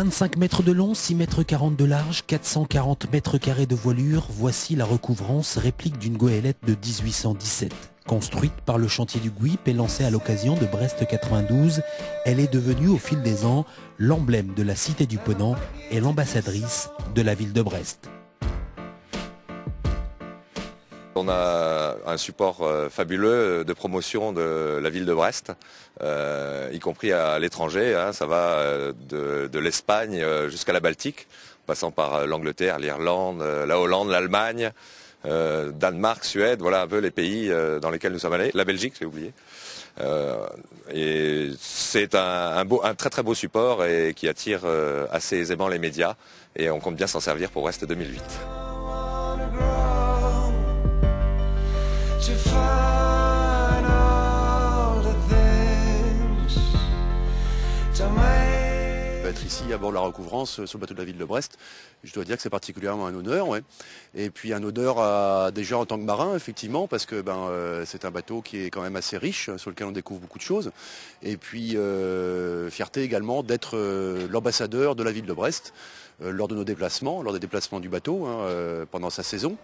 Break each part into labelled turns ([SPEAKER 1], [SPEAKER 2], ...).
[SPEAKER 1] 25 mètres de long, 6 mètres 40 de large, 440 mètres carrés de voilure, voici la recouvrance réplique d'une goélette de 1817. Construite par le chantier du Guip et lancée à l'occasion de Brest 92, elle est devenue au fil des ans l'emblème de la cité du Ponant et l'ambassadrice de la ville de Brest.
[SPEAKER 2] On a un support euh, fabuleux de promotion de la ville de Brest, euh, y compris à l'étranger. Hein. ça va euh, de, l'Espagne jusqu'à la Baltique, passant par l'Angleterre, l'Irlande, la Hollande, l'Allemagne, Danemark, Suède, voilà un peu les pays dans lesquels nous sommes allés. La Belgique, j'ai oublié. et c'est un, un, très très beau support et qui attire assez aisément les médias. Et on compte bien s'en servir pour Brest 2008.
[SPEAKER 3] Être ici à bord de la recouvrance sur le bateau de la ville de Brest. Je dois dire que c'est particulièrement un honneur. Et puis un honneur déjà en tant que marin, effectivement, parce que ben, euh, c'est un bateau qui est quand même assez riche, sur lequel on découvre beaucoup de choses. Et puis euh, fierté également d'être euh, l'ambassadeur de la ville de Brest lors de nos déplacements, lors des déplacements du bateau hein, pendant sa saison.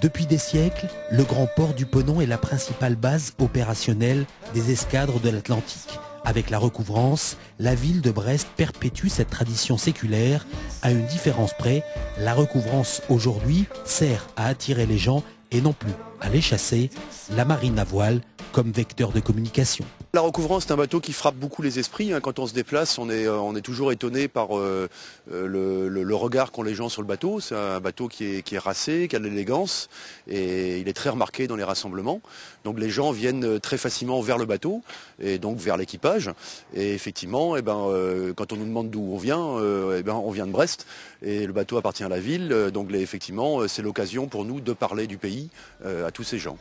[SPEAKER 1] Depuis des siècles, le grand port du Ponon est la principale base opérationnelle des escadres de l'Atlantique. Avec la recouvrance, la ville de Brest perpétue cette tradition séculaire. À une différence près, la recouvrance aujourd'hui sert à attirer les gens et non plus à les chasser, la marine à voile comme vecteur de communication.
[SPEAKER 3] La recouvrance, c'est un bateau qui frappe beaucoup les esprits. Hein. Quand on se déplace, on est, euh, toujours étonné par euh, euh, le, regard qu'ont les gens sur le bateau. C'est un bateau qui est, qui est racé, qui a de l'élégance, et il est très remarqué dans les rassemblements. Donc les gens viennent très facilement vers le bateau, et donc vers l'équipage. Et effectivement, eh ben, quand on nous demande d'où on vient, eh ben, on vient de Brest, et le bateau appartient à la ville. Donc effectivement, c'est l'occasion pour nous de parler du pays à tous ces gens.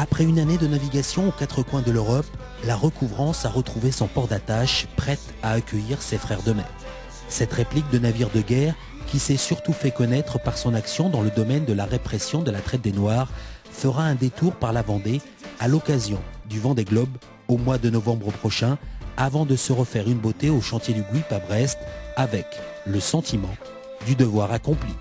[SPEAKER 1] Après une année de navigation aux quatre coins de l'Europe, la recouvrance a retrouvé son port d'attache, prête à accueillir ses frères de mer. Cette réplique de navire de guerre, qui s'est surtout fait connaître par son action dans le domaine de la répression de la traite des Noirs, fera un détour par la Vendée à l'occasion du Vendée Globe au mois de novembre prochain, avant de se refaire une beauté au chantier du Guip à Brest, avec le sentiment du devoir accompli.